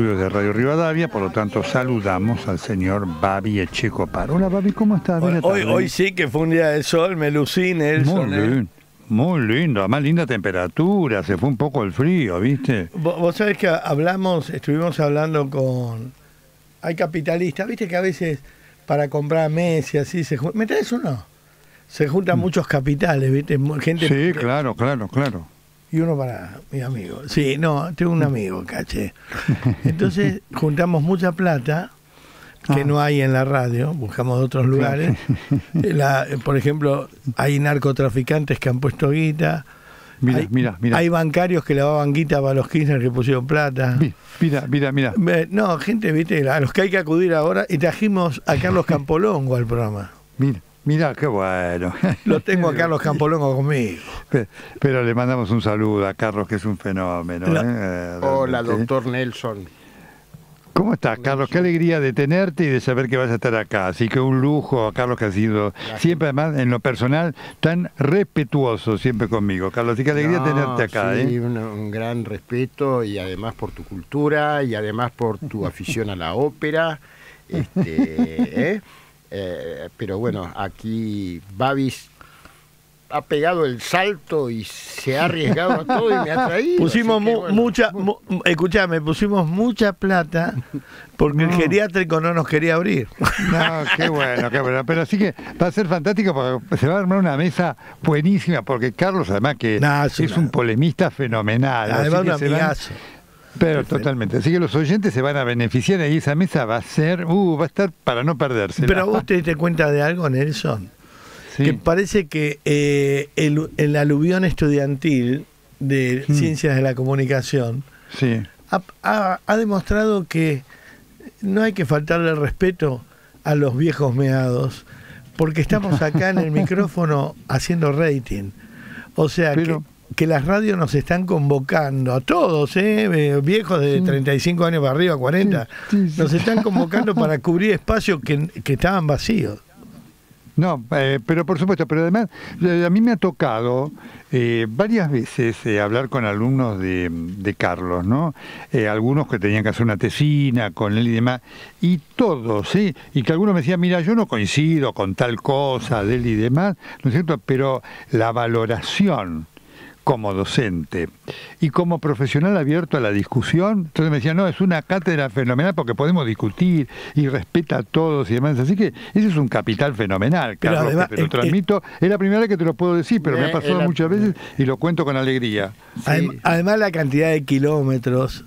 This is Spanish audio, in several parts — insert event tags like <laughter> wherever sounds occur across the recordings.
estudios de Radio Rivadavia, por lo tanto saludamos al señor Babi Echecopar. Hola Babi, ¿cómo estás? Hoy, sí que fue un día de sol, me lucí, Muy Nelson. ¿eh? lindo, muy lindo, además linda temperatura, se fue un poco el frío, ¿viste? Vos, vos sabés que hablamos, estuvimos hablando con... Hay capitalistas, viste que a veces para comprar Messi, así se juntan... ¿Me traes uno? Se juntan muchos capitales, viste, gente... Mm. Sí, claro, claro, claro. Y uno para mi amigo. Sí, no, tengo un amigo, caché. <laughs> Entonces juntamos mucha plata que Ah. no hay en la radio, buscamos de otros lugares. <laughs> La- por ejemplo, hay narcotraficantes que han puesto guita. Mira, hay, mira, mira. Hay bancarios que lavaban guita para los Kirchner que pusieron plata. Mi- Mira, mira, mira. No, gente, viste, a los que hay que acudir ahora. Y trajimos a Carlos <laughs> Campolongo al programa. Mira, mira, qué bueno. <laughs> Lo tengo a Carlos Campolongo conmigo. Pe- Pero le mandamos un saludo a Carlos, que es un fenómeno. La- ¿eh? Hola, Realmente. doctor Nelson. ¿Cómo estás, Carlos? Qué alegría de tenerte y de saber que vas a estar acá. Así que un lujo, Carlos, que ha sido siempre, además, en lo personal, tan respetuoso siempre conmigo. Carlos, y qué alegría No, tenerte acá. sí, ¿eh? un, un gran respeto y además por tu cultura y además por tu afición a la ópera. Este, <laughs> ¿eh? Eh, pero bueno, aquí Babis ha pegado el salto y se ha arriesgado a todo y me ha traído. Pusimos mu- bueno, mucha, mu- escuchame, pusimos mucha plata porque el geriátrico no nos quería abrir. No, qué bueno, qué bueno. Pero así que va a ser fantástico porque se va a armar una mesa buenísima, porque Carlos, además, que No, es un polemista fenomenal. así Además, que un se van- amigazo. Pero Perfecto. totalmente. Así que los oyentes se van a beneficiar y esa mesa va a ser, uh, va a estar para no perderse. Pero vos te diste cuenta de algo, Nelson, Sí. que parece que eh, el, el aluvión estudiantil de Mm. ciencias de la comunicación Sí. ha, ha- ha demostrado que no hay que faltarle el respeto a los viejos meados, porque estamos acá en el <laughs> micrófono haciendo rating. O sea Pero- que, que las radios nos están convocando a todos, ¿eh? Eh, viejos de 35 años para arriba, 40, Sí, sí, sí. nos están convocando para cubrir espacios que, que estaban vacíos. No, eh, pero por supuesto, pero además eh, a mí me ha tocado eh, varias veces eh, hablar con alumnos de, de Carlos, ¿no? Algunos que tenían que hacer una tesina con él y demás, y todos, ¿sí? Y que algunos me decían, mira, yo no coincido con tal cosa de él y demás, ¿no es cierto? Pero la valoración como docente y como profesional abierto a la discusión. Entonces me decían, no, es una cátedra fenomenal porque podemos discutir y respeta a todos y demás. Así que ese es un capital fenomenal, Pero Carlos, además, que te lo eh, transmito. es la primera vez que te lo puedo decir, pero me ha Eh, pasado muchas veces y lo cuento con alegría. Adem- Además la cantidad de kilómetros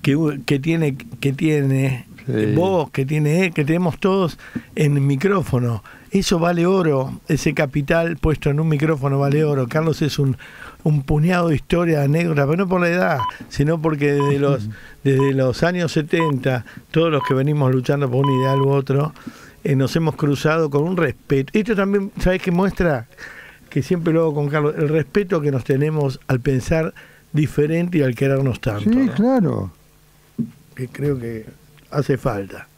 que, que tiene que tiene Sí. vos, que tiene él, que tenemos todos en el micrófono. Eso vale oro, ese capital puesto en un micrófono vale oro. Carlos es un, un puñado de historia, de anécdotas, pero no por la edad, sino porque desde los, <laughs> desde los años 70, todos los que venimos luchando por un ideal u otro, eh, nos hemos cruzado con un respeto. Esto también, ¿sabes qué muestra? Que siempre lo hago con Carlos, el respeto que nos tenemos al pensar diferente y al querernos tanto. Sí, ¿no? claro. Que creo que hace falta.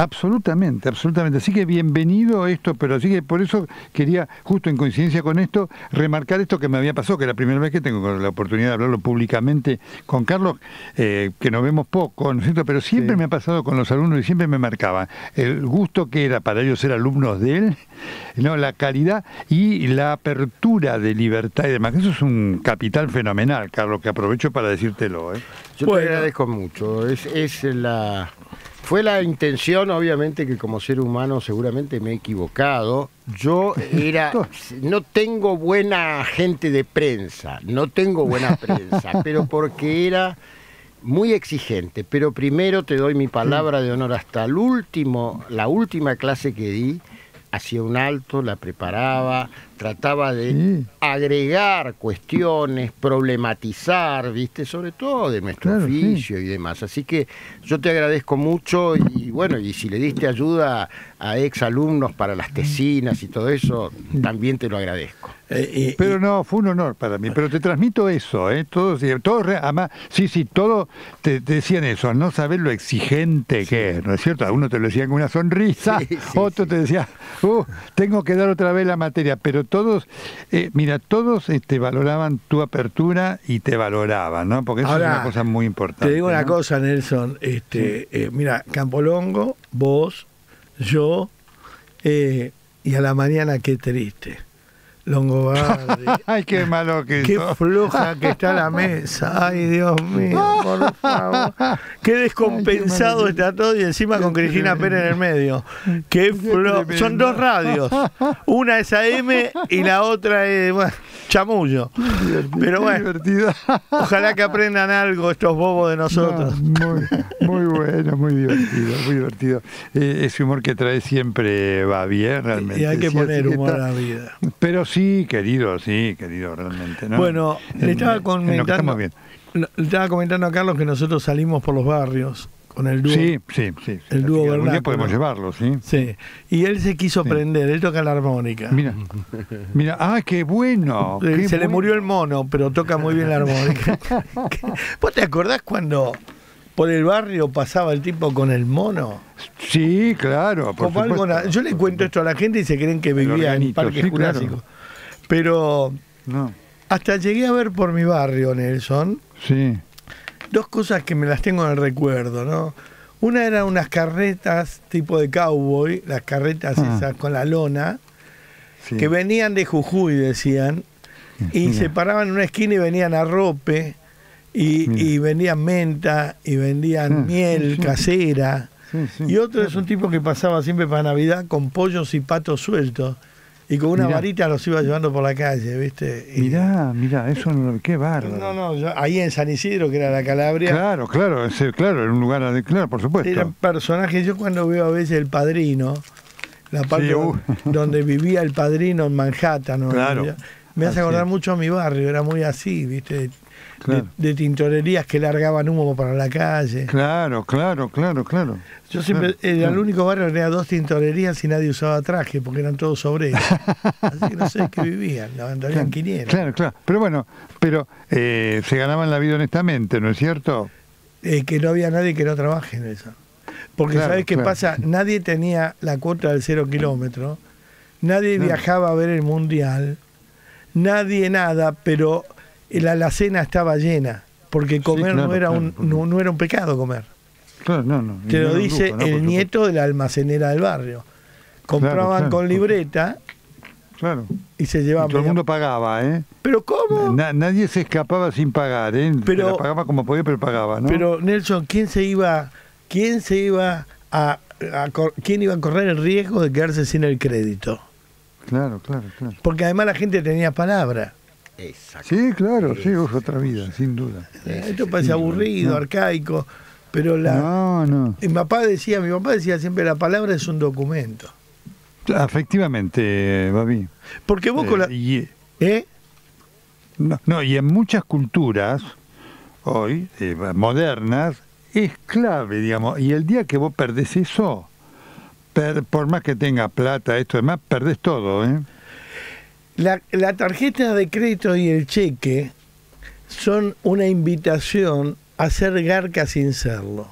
Absolutamente, absolutamente. Así que bienvenido a esto, pero así que por eso quería, justo en coincidencia con esto, remarcar esto que me había pasado, que es la primera vez que tengo la oportunidad de hablarlo públicamente con Carlos, eh, que nos vemos poco, ¿no es cierto? Pero siempre Sí. me ha pasado con los alumnos y siempre me marcaba el gusto que era para ellos ser alumnos de él, ¿no? la calidad y la apertura de libertad y demás. Eso es un capital fenomenal, Carlos, que aprovecho para decírtelo. ¿eh? Yo Bueno. te agradezco mucho. Es, es la fue la intención, obviamente, que como ser humano seguramente me he equivocado. Yo <laughs> era, no tengo buena gente de prensa, no tengo buena <laughs> prensa, pero porque era muy exigente. Pero primero te doy mi palabra de honor hasta el último, la última clase que di, hacía un alto, la preparaba, trataba de agregar cuestiones, problematizar, ¿viste? Sobre todo de nuestro Claro, sí. oficio y demás. Así que yo te agradezco mucho y bueno, y si le diste ayuda a ex alumnos para las tesinas y todo eso, también te lo agradezco. Eh, Pero y- no, fue un honor para mí. Pero te transmito eso, ¿eh? Todos, todos además, sí, sí, todo te, te decían eso, no saber lo exigente que es, ¿no es cierto? A uno te lo decían con una sonrisa, Sí, sí, otro te decía, uh, tengo que dar otra vez la materia. Pero todos, eh, mira, todos este, valoraban tu apertura y te valoraban, ¿no? Porque eso Ahora, es una cosa muy importante. Te digo una cosa, Nelson. Este, eh, mira, Campolongo, vos, yo, eh, y a la mañana qué triste. Longobardi. <laughs> Ay, qué malo que Qué sos. floja que está la mesa. Ay, Dios mío, por favor. <laughs> Qué descompensado Ay, qué está todo y encima con Qué Cristina. Pérez en el medio. Qué tremendo. Son dos radios. Una es AM y la otra es bueno, chamullo. Pero Qué bueno, divertido. ojalá que aprendan algo estos bobos de nosotros. No, muy, muy bueno, muy divertido, muy divertido. Eh, ese humor que trae siempre va bien, realmente. Y hay que sí, poner humor está- a la vida. Pero sí, querido, sí, querido, realmente. ¿no? Bueno, le estaba comentando, bien. le estaba comentando a Carlos que nosotros salimos por los barrios con el dúo. Sí, sí, sí. sí. El dúo algún día podemos llevarlo, sí. Sí. Y él se quiso Sí. prender, él toca la armónica. Mira, mira, ah, qué bueno. Qué se le murió el mono, pero toca muy bien la armónica. <laughs> ¿Vos te acordás cuando por el barrio pasaba el tipo con el mono? Sí, claro. Por Como algo yo le cuento esto a la gente y se creen que vivía en Parque sí, claro. Pero No, hasta llegué a ver por mi barrio, Nelson, sí. dos cosas que me las tengo en el recuerdo, ¿no? Una era unas carretas tipo de cowboy, las carretas Ah. esas con la lona, sí. que venían de Jujuy, decían, y Mira. se paraban en una esquina y venían y, Mira. y vendían menta, y vendían Ah, miel sí, casera. Y otro es un tipo que pasaba siempre para Navidad con pollos y patos sueltos. Y con una Mirá. varita los iba llevando por la calle, ¿viste? Y- Mirá, mirá, eso no. Qué bárbaro. No, no, yo- ahí en San Isidro, que era la Calabria, Claro, claro, ese, claro, en un lugar, claro, por supuesto. eran personajes. Yo cuando veo a veces El Padrino, la parte Sí, uh. donde vivía el padrino en Manhattan, ¿no? Claro. Me hace acordar mucho a mi barrio, era muy así, ¿viste? De, Claro. de tintorerías que largaban humo para la calle. Claro, claro, claro, claro. Yo siempre, Claro, era el único barrio que tenía dos tintorerías y nadie usaba traje porque eran todos obreros. <laughs> Así que no sé de qué vivían, levantarían Claro. Claro, claro. Pero bueno, pero eh, se ganaban la vida honestamente, ¿no es cierto? Eh, que no había nadie que no trabaje en eso. Porque Claro, ¿sabes qué pasa? Nadie tenía la cuota del cero kilómetro, nadie viajaba a ver el mundial, nadie nada, pero la alacena estaba llena. Porque comer claro, no, era claro, un, porque- no, no era un pecado comer. Claro, no, no. Te lo dice el nieto de la almacenera del barrio. Compraban con libreta. Claro. y se Y llevaban. todo el mundo pagaba, ¿eh? ¿Pero cómo? Na- nadie se escapaba sin pagar, ¿eh? Pero- la pagaba como podía, pero pagaba, ¿no? Pero Nelson, ¿quién se iba, quién se iba a, quién iba a correr el riesgo de quedarse sin el crédito? Claro, claro, claro. Porque además la gente tenía palabra. Exacto. Sí, claro, sí, uf, otra vida, sin duda. Esto parece aburrido, no. arcaico, pero la No, no. mi papá decía, mi papá decía siempre la palabra es un documento. Efectivamente, Babi. Porque vos con la, Eh, y, ¿eh? no, no, y en muchas culturas, hoy, eh, modernas, es clave, digamos. Y el día que vos perdés eso, per- por más que tenga plata, esto demás, perdés todo, ¿eh? La, la tarjeta de crédito y el cheque son una invitación a ser garca sin serlo.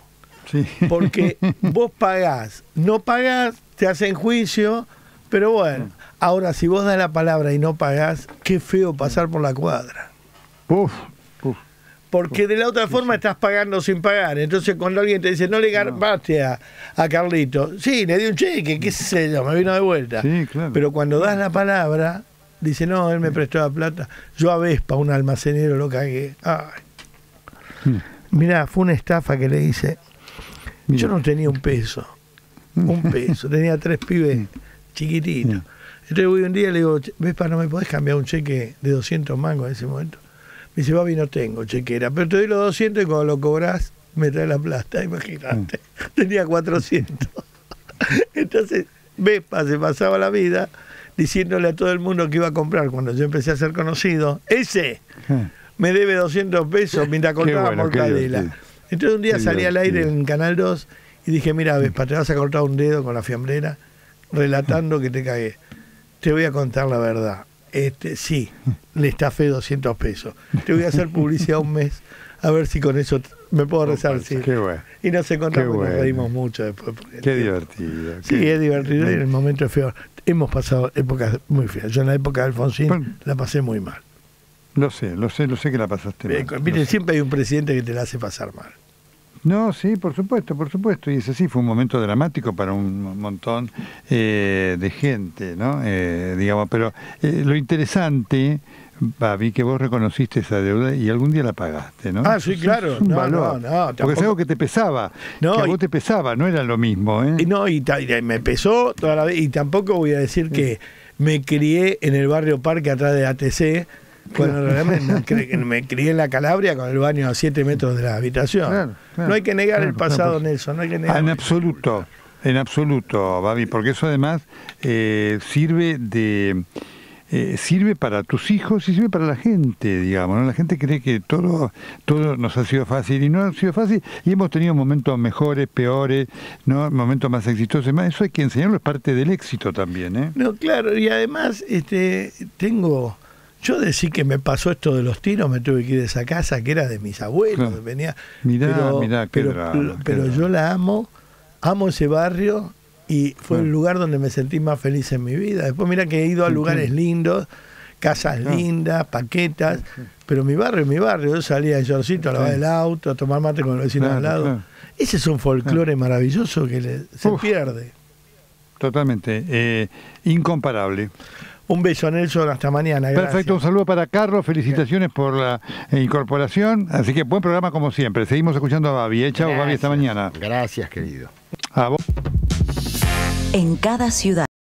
Sí. Porque <laughs> vos pagás, no pagás, te hacen juicio, pero bueno, ahora si vos das la palabra y no pagás, qué feo pasar por la cuadra. Uf, uf. Porque de la otra forma estás pagando sin pagar. Entonces cuando alguien te dice, no le garpaste a, a Carlito, sí, le di un cheque, qué sé yo, me vino de vuelta. Sí, claro. Pero cuando das la palabra, dice, no, él me prestó la plata. Yo a Vespa, un almacenero, lo cagué. Ay. Mm. Mirá, fue una estafa que le hice. Yo no tenía un peso. Un <laughs> peso. tenía tres pibes chiquititos. Mm. Entonces voy un día y le digo, "Che, Vespa, ¿no me podés cambiar un cheque de 200 mangos en ese momento? Me dice, Babi, no tengo chequera, pero te doy los 200 y cuando lo cobras me trae la plata, imagínate. Tenía 400. <laughs> Entonces, Vespa se pasaba la vida diciéndole a todo el mundo que iba a comprar cuando yo empecé a ser conocido, ese Ah, me debe 200 pesos mientras <laughs> cortaba bueno, mortadela. Entonces un día Qué salí al aire en Canal 2 y dije, mira, Vespa, te vas a cortar un dedo con la fiambrera relatando que te cagué. Te voy a contar la verdad. Este, sí, le estafé 200 pesos. Te voy a hacer publicidad un mes, a ver si con eso me puedo resarcir. Qué bueno. Y nos encontramos y nos bueno. reímos mucho después. Qué divertido. Sí, qué- es divertido y en el momento es feo. Hemos pasado épocas muy feas. Yo en la época de Alfonsín Bueno. la pasé muy mal. Lo sé, lo sé, lo sé que la pasaste Eh, mal. viste, Lo sé. siempre hay un presidente que te la hace pasar mal. No, sí, por supuesto, por supuesto. Y ese sí fue un momento dramático para un montón eh, de gente, ¿no? Eh, digamos, pero eh, lo interesante, Babi, que vos reconociste esa deuda y algún día la pagaste, ¿no? Ah, sí, claro. Es un No, valor. no, no, Porque es tampoco- algo que te pesaba. No, que a y- vos te pesaba, no era lo mismo, ¿eh? Y no, y me pesó toda la vez. Y tampoco voy a decir que me crié en el barrio Parque atrás de ATC. Cuando realmente me crié en la Calabria con el baño a 7 metros de la habitación. Claro, claro, no hay que negar claro, el pasado. Nelson. No hay que Ah, negar. en absoluto, en absoluto, Babi, porque eso además eh, sirve de eh, sirve para tus hijos y sirve para la gente, digamos. ¿no? La gente cree que todo todo nos ha sido fácil y no ha sido fácil y hemos tenido momentos mejores, peores, no momentos más exitosos. Más eso hay que enseñarlo es parte del éxito también, ¿eh? No, claro, y además este tengo. Yo decir que me pasó esto de los tiros, me tuve que ir de esa casa que era de mis abuelos. Claro. Venía, Mirá, pero, mirá, qué pero, drama, qué pero drama. yo la amo, amo ese barrio y fue Claro. el lugar donde me sentí más feliz en mi vida. Después mira que he ido a lugares lindos, casas Claro. lindas, paquetas, pero mi barrio es mi barrio. Yo salía en shortcito a lavar el auto, a tomar mate con el vecino Claro, al lado. Ese es un folclore maravilloso que le- se Uf. pierde. Totalmente, eh, incomparable. Un beso, Nelson, hasta mañana. Gracias. Perfecto, un saludo para Carlos, felicitaciones por la eh, incorporación, así que buen programa como siempre. Seguimos escuchando a Babi, ¿eh? Chao Babi, hasta mañana. Gracias, querido. A vos. En cada ciudad.